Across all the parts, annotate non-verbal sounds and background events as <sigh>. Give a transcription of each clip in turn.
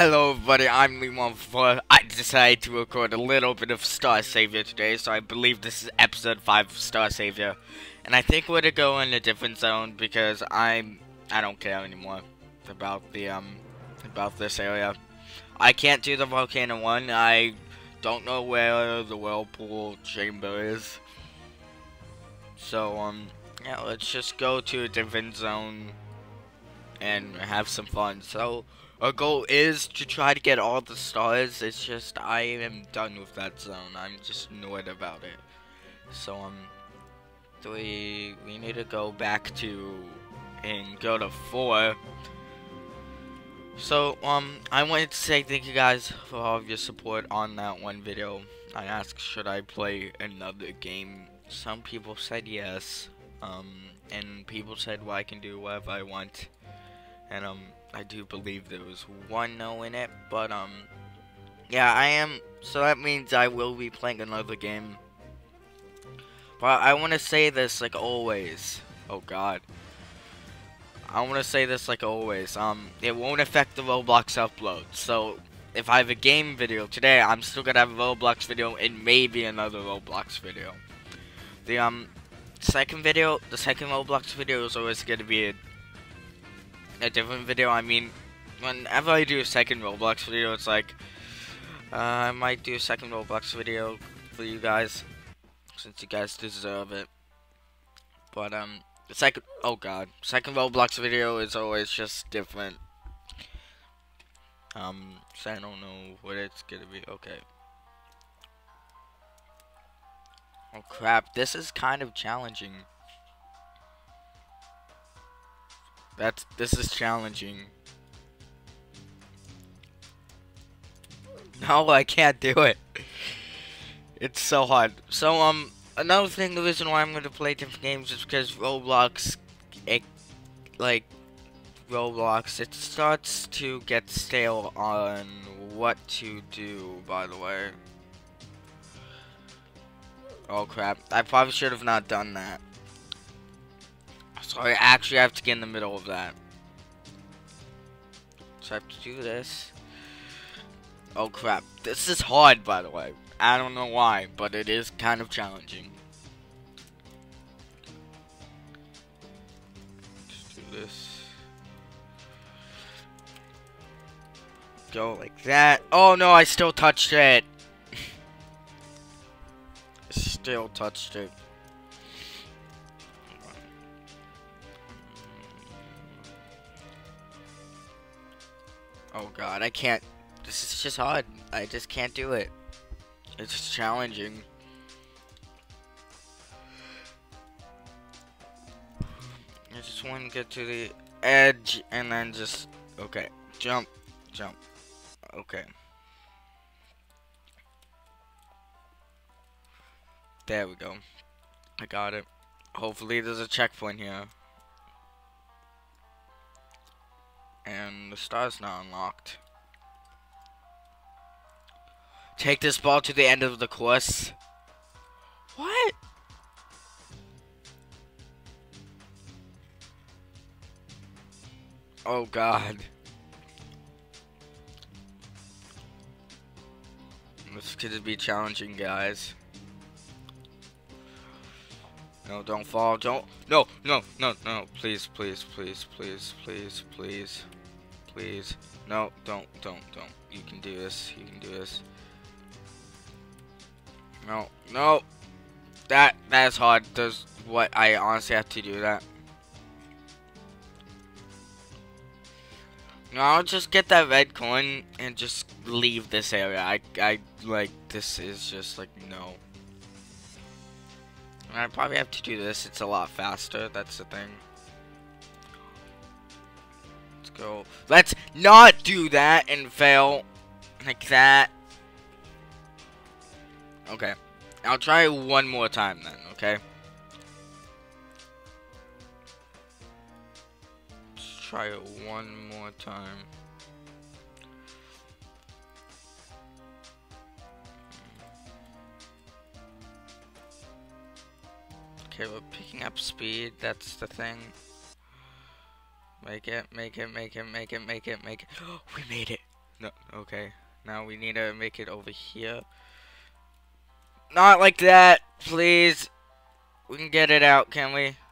Hello everybody, I'm Lee14. I decided to record a little bit of Star Savior today, so I believe this is episode 5 of Star Savior. And I think we're to go in a different zone because I'm I don't care anymore about the um about this area. I can't do the volcano one. I don't know where the whirlpool chamber is. So um yeah, let's just go to a different zone and have some fun. So our goal is to try to get all the stars. It's just I am done with that zone. I'm just annoyed about it. So um, we we need to go back to and go to four. So um, I wanted to say thank you guys for all of your support on that one video. I asked should I play another game. Some people said yes. Um, and people said well I can do whatever I want. And um, I do believe there was one no in it, but um, yeah, I am. So that means I will be playing another game. But I want to say this like always. Oh God. I want to say this like always. Um, it won't affect the Roblox upload. So if I have a game video today, I'm still gonna have a Roblox video and maybe another Roblox video. The um second video, the second Roblox video is always gonna be a a different video. I mean, whenever I do a second Roblox video, it's like, uh, I might do a second Roblox video for you guys, since you guys deserve it. But, um, the second, oh god, second Roblox video is always just different. Um, so I don't know what it's gonna be. Okay. Oh crap, this is kind of challenging. That's this is challenging. <laughs> No, I can't do it. It's so hard. So um another thing the reason why I'm gonna play different games is because Roblox it like Roblox it starts to get stale on what to do by the way. Oh crap. I probably should have not done that. So I actually have to get in the middle of that. So I have to do this. Oh crap. This is hard, by the way. I don't know why, but it is kind of challenging. Do this. Go like that. Oh no, I still touched it. <laughs> still touched it. Oh god, I can't. This is just hard. I just can't do it. It's challenging. I just want to get to the edge and then just... Okay. Jump. Jump. Okay. There we go. I got it. Hopefully there's a checkpoint here. And the star's not unlocked. Take this ball to the end of the course. What? Oh god. This could be challenging, guys. No, don't fall. Don't. No, no, no, no. Please, please, please, please, please, please. Please. No, don't, don't, don't. You can do this. You can do this. No, no. That, that is hard. Does what I honestly have to do that. No, I'll just get that red coin and just leave this area. I, I, like, this is just, like, no. I probably have to do this. It's a lot faster. That's the thing. Let's go. Let's not do that and fail like that. Okay. I'll try one more time then, okay? Let's try it one more time. Okay, we're picking up speed, that's the thing. Make it, make it, make it, make it, make it, make it. <gasps> we made it. No, okay. Now we need to make it over here. Not like that, please. We can get it out, can we? <sighs>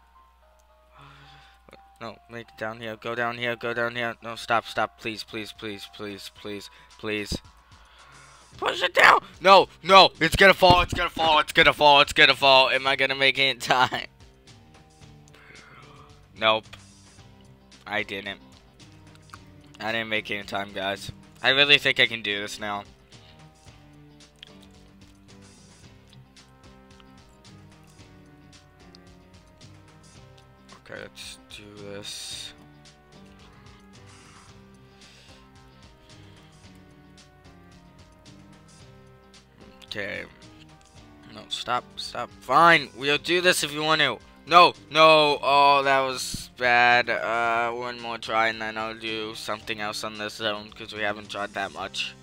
No, make it down here. Go down here. Go down here. No, stop, stop. Please, please, please, please, please, please. Push it down. No, no. It's gonna fall. It's gonna fall. It's gonna fall. It's gonna fall. Am I gonna make it in time? Nope. I didn't. I didn't make it in time, guys. I really think I can do this now. Okay, let's do this. Okay. No, stop, stop. Fine, we'll do this if you want to. No, no, oh, that was bad. Uh, one more try and then I'll do something else on this zone because we haven't tried that much.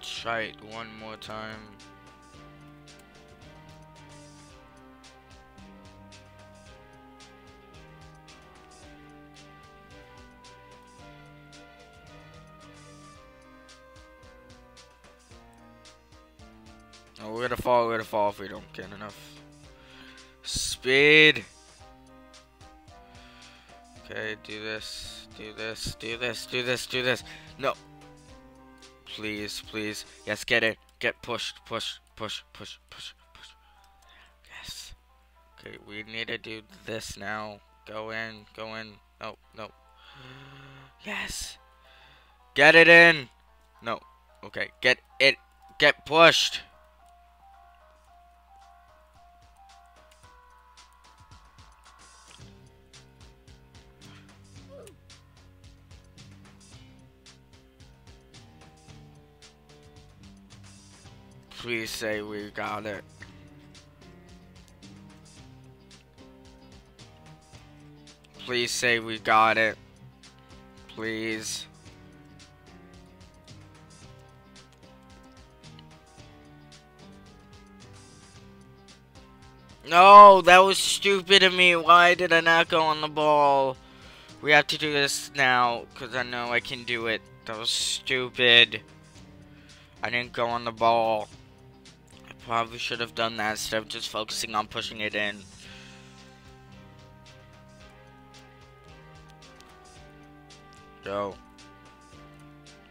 Try it one more time. We're gonna fall, we're gonna fall if we don't get enough speed. Okay, do this, do this, do this, do this, do this. No. Please, please. Yes, get it. Get pushed, push, push, push, push, push. Yes. Okay, we need to do this now. Go in, go in. No, no. Yes. Get it in. No. Okay, get it. Get pushed. Please say we got it. Please say we got it. Please. No, that was stupid of me. Why did I not go on the ball? We have to do this now, because I know I can do it. That was stupid. I didn't go on the ball. Probably should have done that instead of just focusing on pushing it in. Go.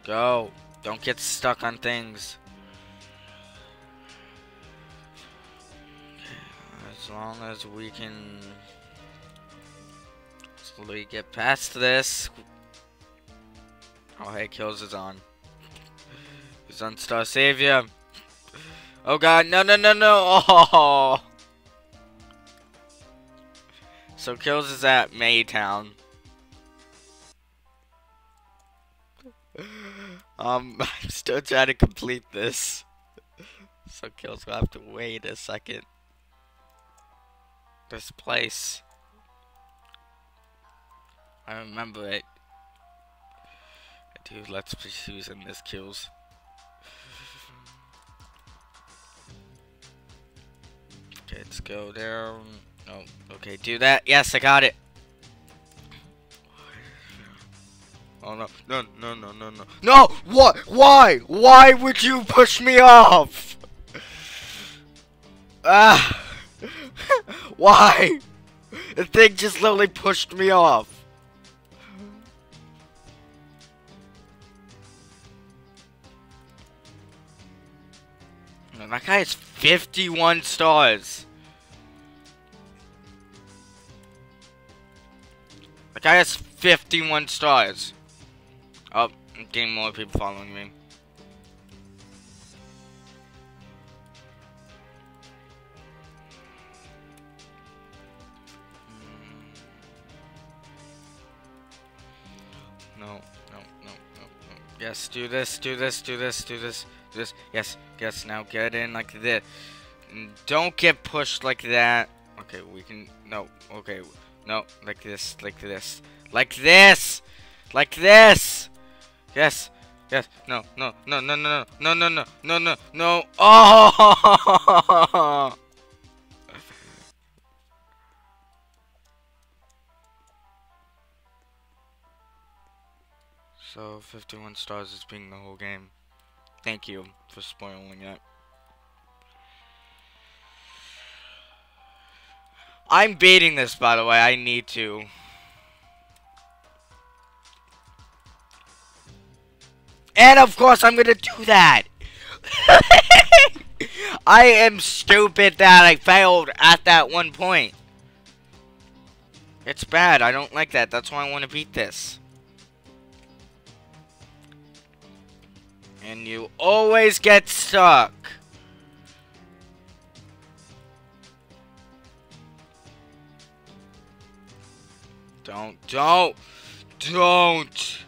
Go. Don't get stuck on things. As long as we can slowly get past this. Oh, hey, Kills is on. He's on Star Savior. Oh god, no, no, no, no. Oh. So Kills is at Maytown. Um, <laughs> I'm still trying to complete this. So Kills will have to wait a second. This place. I remember it. Dude, let's pursue in this kills. Okay, let's go down. Oh, okay, do that. Yes, I got it. Oh no, no, no, no, no, no. No! What? Why? Why would you push me off? Ah! <laughs> Why? The thing just literally pushed me off. that guy has 51 stars. That has 51 stars. Oh, I'm getting more people following me. Mm. No, no, no, no, no. Yes, do this, do this, do this, do this, do this. Yes, yes, now get in like this. Don't get pushed like that. Okay, we can, no, okay. No, like this, like this. Like this! Like this! Yes, yes, no, no, no, no, no, no, no, no, no, no, no, Oh! So 51 stars is being the whole game. Thank you for spoiling it. I'm beating this, by the way. I need to. And of course, I'm gonna do that. <laughs> I am stupid that I failed at that one point. It's bad. I don't like that. That's why I want to beat this. And you always get stuck. Don't, don't.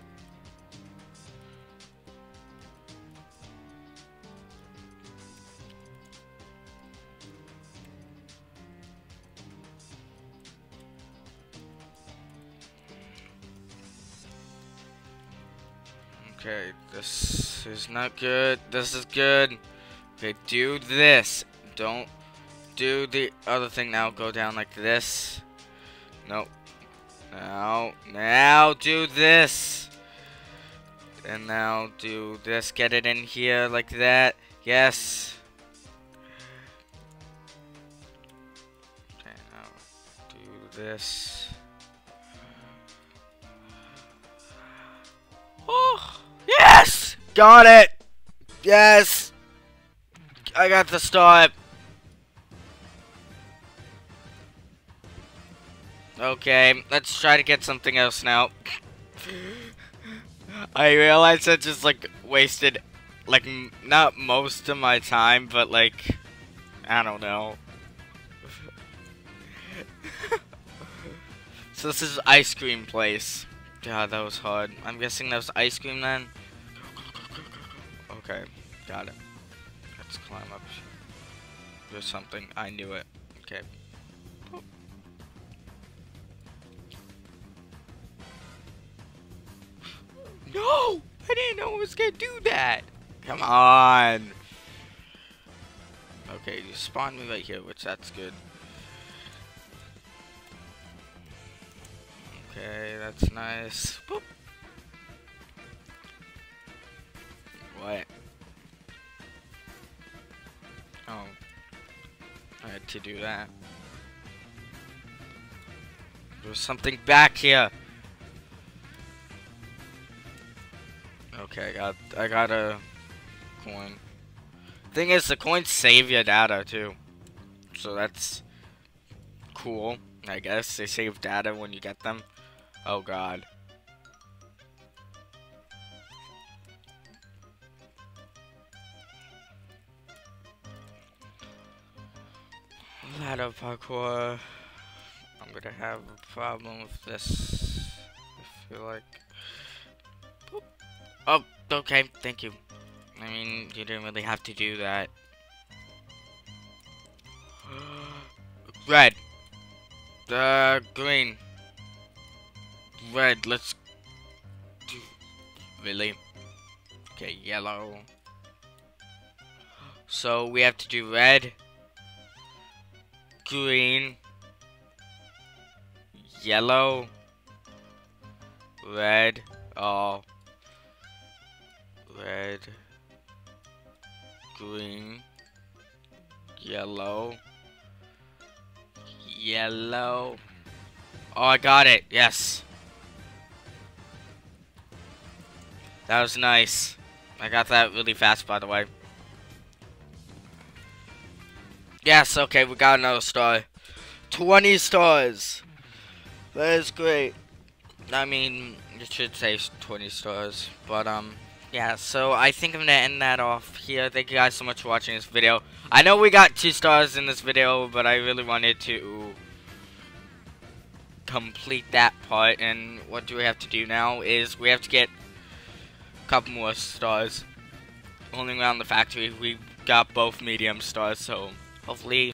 Okay, this is not good. This is good. Okay, do this. Don't do the other thing now. Go down like this. Nope. Now, now do this. And now do this. Get it in here like that. Yes. Okay, now do this. Oh. Yes! Got it! Yes! I got the start. Okay, let's try to get something else now. I realize I just, like, wasted, like, not most of my time, but, like, I don't know. so this is ice cream place. God, that was hard. I'm guessing that was ice cream then? Okay, got it. Let's climb up. There's something. I knew it. Okay. No! I didn't know I was gonna do that! Come on! Okay, you spawned me right here, which that's good. Okay, that's nice. Boop. What? Oh. I had to do that. There's something back here. Okay, I got I got a coin. Thing is, the coins save your data too, so that's cool. I guess they save data when you get them. Oh God. Ladder parkour. I'm gonna have a problem with this. I feel like. Oh, okay, thank you. I mean, you didn't really have to do that. <gasps> Red. Uh, green. Red, let's. Really? Okay, yellow. So, we have to do red. Green. Yellow. Red. Oh red, green, yellow, yellow. Oh, I got it. Yes. That was nice. I got that really fast, by the way. Yes, okay, we got another star. 20 stars. That is great. I mean, it should say 20 stars, but, um yeah, so I think I'm going to end that off here. Thank you guys so much for watching this video. I know we got two stars in this video, but I really wanted to complete that part. And what do we have to do now is we have to get a couple more stars. Only around the factory, we got both medium stars, so hopefully